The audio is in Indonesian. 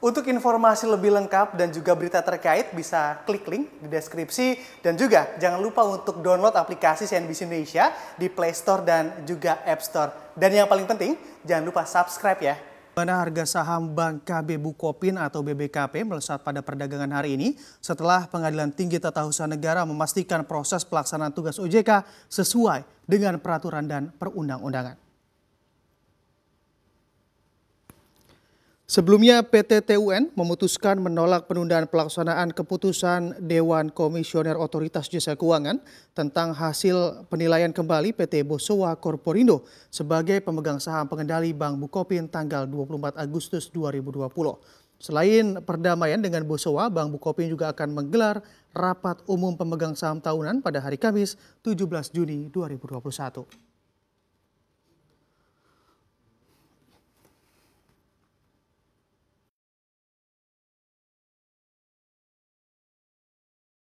Untuk informasi lebih lengkap dan juga berita terkait bisa klik link di deskripsi dan juga jangan lupa untuk download aplikasi CNBC Indonesia di Play Store dan juga App Store. Dan yang paling penting jangan lupa subscribe ya. Mana harga saham Bank KB Bukopin atau BBKP melesat pada perdagangan hari ini setelah Pengadilan Tinggi Tata Usaha Negara memastikan proses pelaksanaan tugas OJK sesuai dengan peraturan dan perundang-undangan. Sebelumnya PT TUN memutuskan menolak penundaan pelaksanaan keputusan Dewan Komisioner Otoritas Jasa Keuangan tentang hasil penilaian kembali PT Bosowa Korporindo sebagai pemegang saham pengendali Bank Bukopin tanggal 24 Agustus 2020. Selain perdamaian dengan Bosowa, Bank Bukopin juga akan menggelar rapat umum pemegang saham tahunan pada hari Kamis 17 Juni 2021.